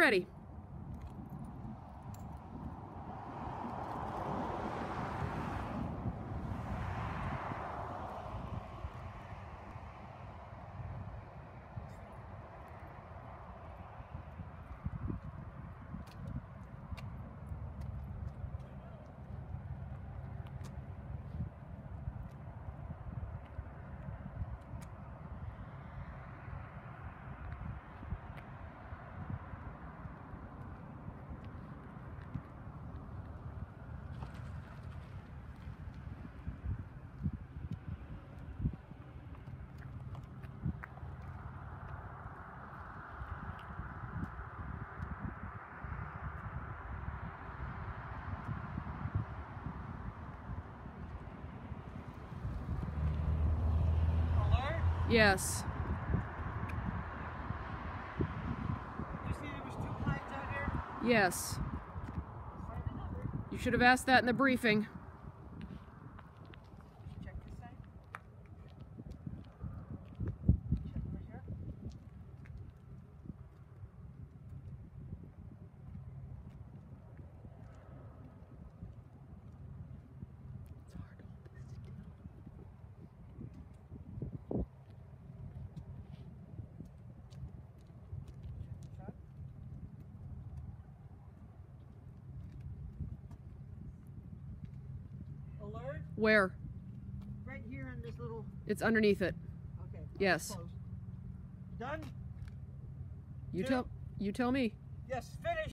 ready. Here? Yes. You should have asked that in the briefing. Where? Right here in this little. It's underneath it. Okay. Yes. Done? You Two. tell you tell me. Yes, finish.